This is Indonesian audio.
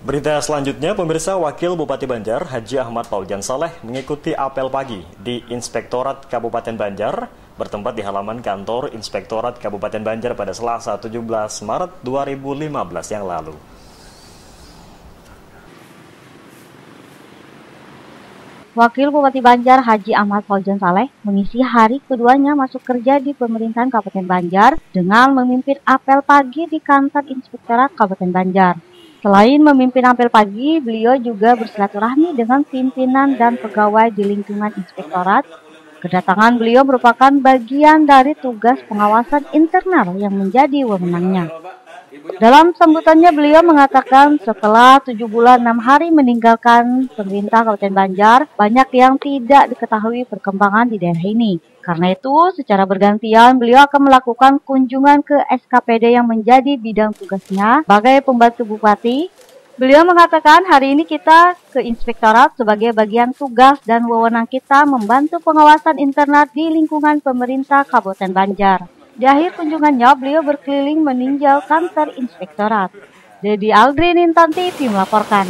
Berita selanjutnya, pemirsa Wakil Bupati Banjar Haji Ahmad Paujan Saleh mengikuti apel pagi di Inspektorat Kabupaten Banjar bertempat di halaman kantor Inspektorat Kabupaten Banjar pada Selasa 17 Maret 2015 yang lalu. Wakil Bupati Banjar Haji Ahmad Paujan Saleh mengisi hari keduanya masuk kerja di pemerintahan Kabupaten Banjar dengan memimpin apel pagi di kantor Inspektorat Kabupaten Banjar. Selain memimpin apel pagi, beliau juga bersilaturahmi dengan pimpinan dan pegawai di lingkungan inspektorat. Kedatangan beliau merupakan bagian dari tugas pengawasan internal yang menjadi wewenangnya. Dalam sambutannya beliau mengatakan setelah tujuh bulan enam hari meninggalkan pemerintah Kabupaten Banjar, banyak yang tidak diketahui perkembangan di daerah ini. Karena itu, secara bergantian beliau akan melakukan kunjungan ke SKPD yang menjadi bidang tugasnya sebagai pembantu bupati. Beliau mengatakan hari ini kita ke inspektorat sebagai bagian tugas dan wewenang kita membantu pengawasan internet di lingkungan pemerintah Kabupaten Banjar. Di akhir kunjungannya, beliau berkeliling meninjau kantor inspektorat. Dedi Aldrin Intan TV melaporkan.